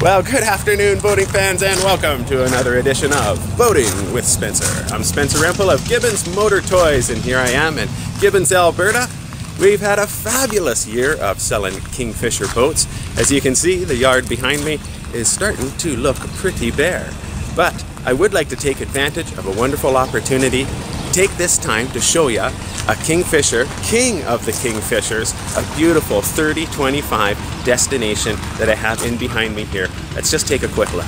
Well, good afternoon, boating fans, and welcome to another edition of Boating with Spencer. I'm Spencer Remple of Gibbons Motor Toys, and here I am in Gibbons, Alberta. We've had a fabulous year of selling Kingfisher boats. As you can see, the yard behind me is starting to look pretty bare. But I would like to take advantage of a wonderful opportunity take this time to show you a Kingfisher, king of the Kingfishers, a beautiful 3025 destination that I have in behind me here. Let's just take a quick look.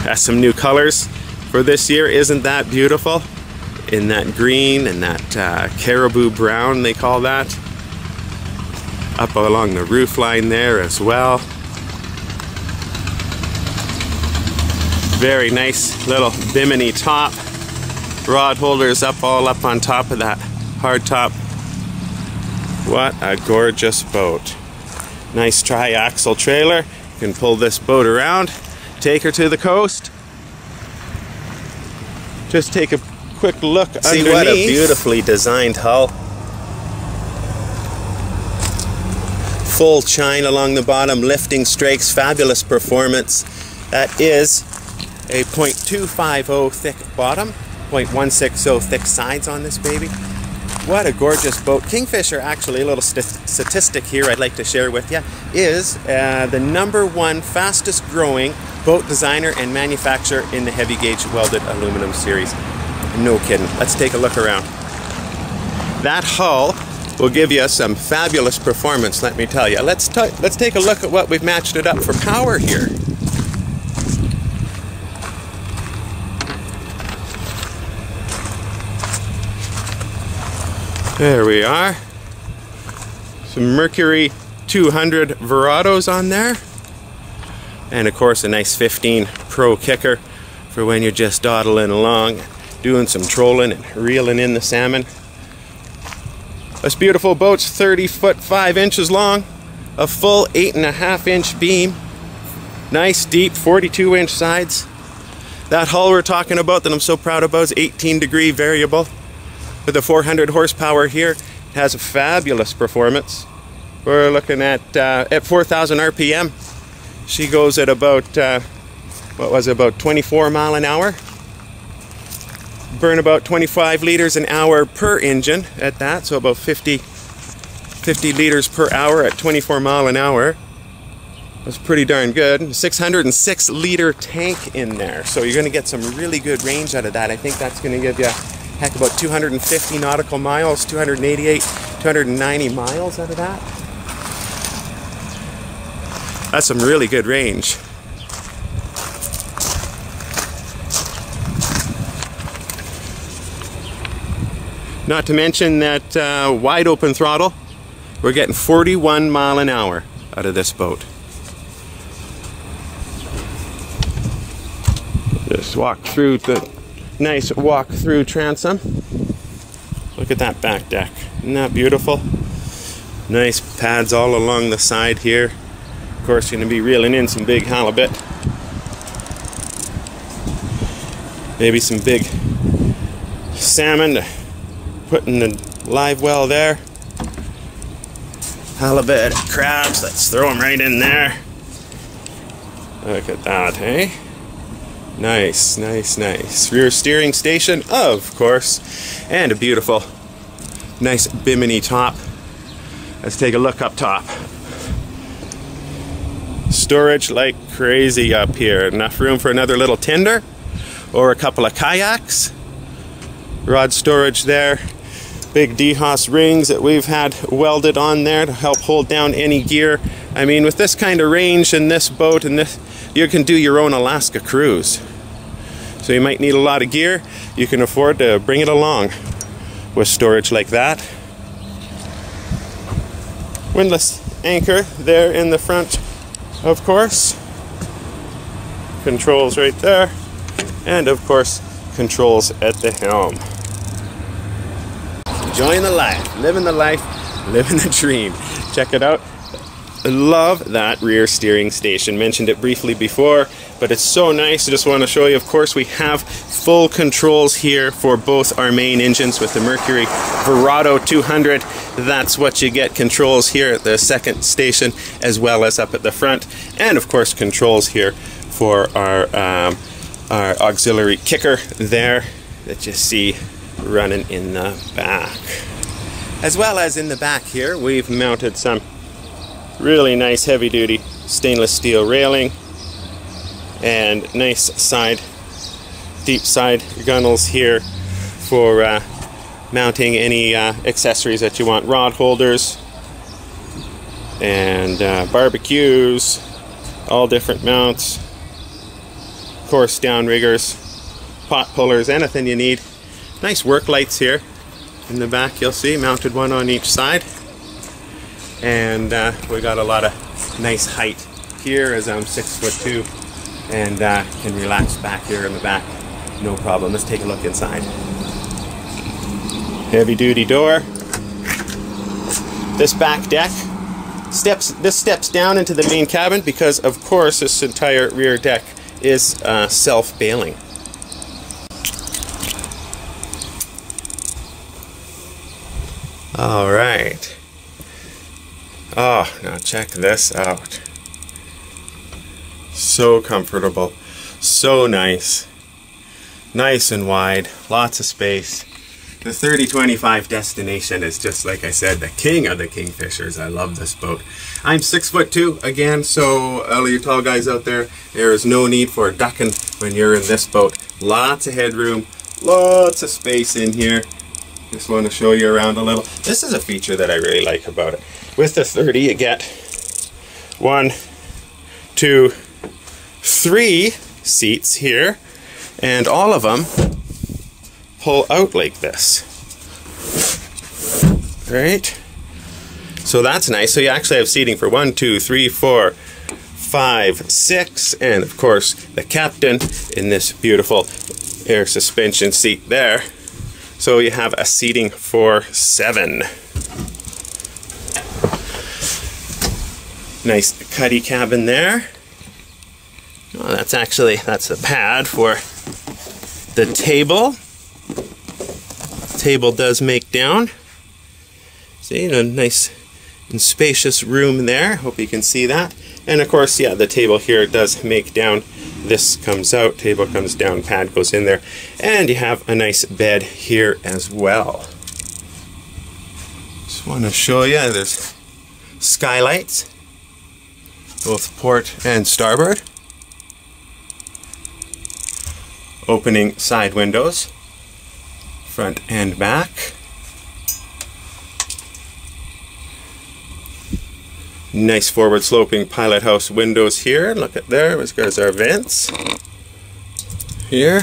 Has some new colors for this year. Isn't that beautiful? In that green and that uh, caribou brown, they call that. Up along the roof line there as well. Very nice little bimini top rod holders up all up on top of that hard top. What a gorgeous boat. Nice tri-axle trailer. You can pull this boat around, take her to the coast. Just take a quick look See underneath. what a beautifully designed hull. Full chine along the bottom, lifting strakes, fabulous performance. That is a 0.250 thick bottom 0.160 thick sides on this baby. What a gorgeous boat. Kingfisher, actually, a little st statistic here I'd like to share with you, is uh, the number one fastest growing boat designer and manufacturer in the heavy gauge welded aluminum series. No kidding. Let's take a look around. That hull will give you some fabulous performance, let me tell you. Let's, let's take a look at what we've matched it up for power here. There we are. Some Mercury 200 Verados on there. And of course a nice 15 Pro kicker for when you're just dawdling along, doing some trolling and reeling in the salmon. This beautiful boat's 30 foot 5 inches long, a full 8.5 inch beam, nice deep 42 inch sides. That hull we're talking about that I'm so proud about is 18 degree variable with the 400 horsepower here. It has a fabulous performance. We're looking at uh, at 4,000 RPM. She goes at about, uh, what was it, about 24 mile an hour. Burn about 25 liters an hour per engine at that, so about 50, 50 liters per hour at 24 mile an hour. That's pretty darn good. 606 liter tank in there, so you're going to get some really good range out of that. I think that's going to give you heck, about 250 nautical miles, 288, 290 miles out of that. That's some really good range. Not to mention that uh, wide open throttle, we're getting 41 mile an hour out of this boat. Just walk through the nice walk through transom. Look at that back deck. Isn't that beautiful? Nice pads all along the side here. Of course, you're going to be reeling in some big halibut. Maybe some big salmon to put in the live well there. Halibut, crabs, let's throw them right in there. Look at that, hey? Nice, nice, nice. Rear steering station, of course. And a beautiful, nice bimini top. Let's take a look up top. Storage like crazy up here. Enough room for another little tender or a couple of kayaks. Rod storage there. Big DeHaas rings that we've had welded on there to help hold down any gear. I mean, with this kind of range and this boat and this you can do your own Alaska cruise. So you might need a lot of gear. You can afford to bring it along with storage like that. Windlass anchor there in the front, of course. Controls right there. And of course, controls at the helm. Enjoying the life, living the life, living the dream. Check it out. Love that rear steering station. Mentioned it briefly before, but it's so nice. I just want to show you, of course, we have full controls here for both our main engines with the Mercury Verado 200. That's what you get controls here at the second station, as well as up at the front. And of course, controls here for our, um, our auxiliary kicker there that you see running in the back. As well as in the back here, we've mounted some really nice heavy duty stainless steel railing and nice side deep side gunnels here for uh, mounting any uh, accessories that you want rod holders and uh, barbecues all different mounts of course downriggers pot pullers anything you need. Nice work lights here. In the back you'll see mounted one on each side and uh, we got a lot of nice height here as I'm six foot two and uh, can relax back here in the back. No problem. Let's take a look inside. Heavy duty door. This back deck steps this steps down into the main cabin because of course this entire rear deck is uh, self bailing all right Oh, now check this out. So comfortable. So nice. Nice and wide. Lots of space. The 3025 destination is just like I said, the king of the kingfishers. I love this boat. I'm six foot two again, so all you tall guys out there, there is no need for ducking when you're in this boat. Lots of headroom, lots of space in here. Just want to show you around a little. This is a feature that I really like about it. With the 30, you get one, two, three seats here, and all of them pull out like this. Right? So that's nice. So you actually have seating for one, two, three, four, five, six, and of course the captain in this beautiful air suspension seat there. So you have a seating for seven. Nice cuddy cabin there. Oh, that's actually, that's the pad for the table. Table does make down. See, a nice and spacious room there. Hope you can see that. And of course, yeah, the table here does make down. This comes out, table comes down, pad goes in there. And you have a nice bed here as well. Just want to show you, there's skylights both port and starboard. Opening side windows, front and back. Nice forward sloping pilot house windows here. Look at there, as good as our vents. Here,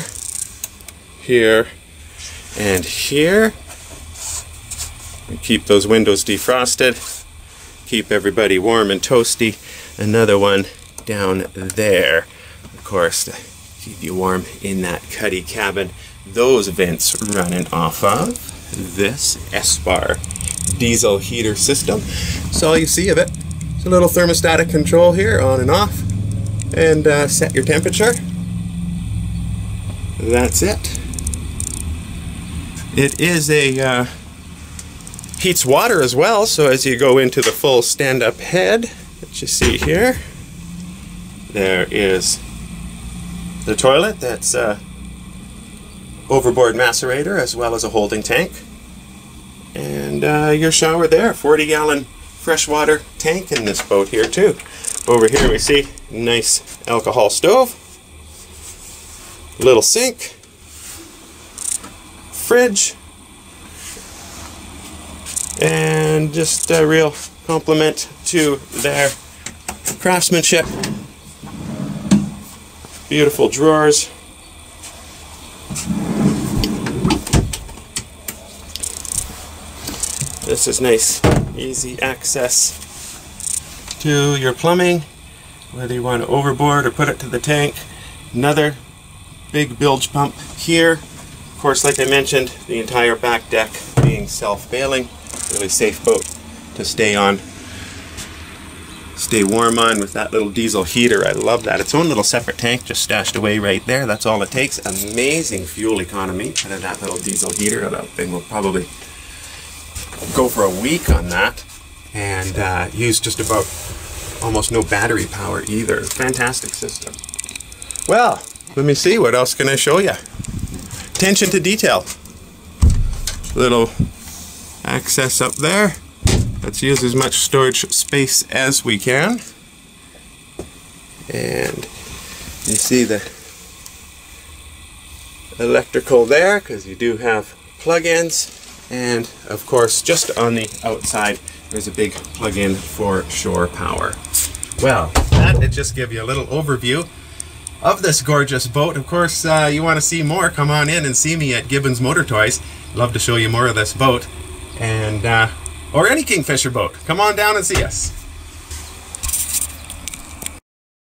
here, and here. And keep those windows defrosted. Keep everybody warm and toasty another one down there. Of course, to keep you warm in that cuddy cabin. Those vents running off of this Espar diesel heater system. That's all you see of it. It's a little thermostatic control here, on and off, and uh, set your temperature. That's it. It is a uh, heats water as well, so as you go into the full stand-up head, that you see here. There is the toilet that's a overboard macerator as well as a holding tank. And uh, your shower there, 40 gallon freshwater tank in this boat here too. Over here we see nice alcohol stove, little sink, fridge, and just a real compliment to their craftsmanship. Beautiful drawers. This is nice, easy access to your plumbing, whether you want to overboard or put it to the tank. Another big bilge pump here. Of course, like I mentioned, the entire back deck being self-bailing. Really safe boat to stay on stay warm on with that little diesel heater. I love that. Its own little separate tank just stashed away right there. That's all it takes. Amazing fuel economy out of that little diesel heater. That thing will probably go for a week on that and uh, use just about almost no battery power either. Fantastic system. Well, let me see. What else can I show you? Attention to detail. Little access up there. Let's use as much storage space as we can. And you see the electrical there because you do have plug-ins. And of course, just on the outside, there's a big plug-in for shore power. Well, that did just give you a little overview of this gorgeous boat. Of course, uh, you want to see more, come on in and see me at Gibbons Motor Toys. Love to show you more of this boat. And uh, or any Kingfisher boat. Come on down and see us.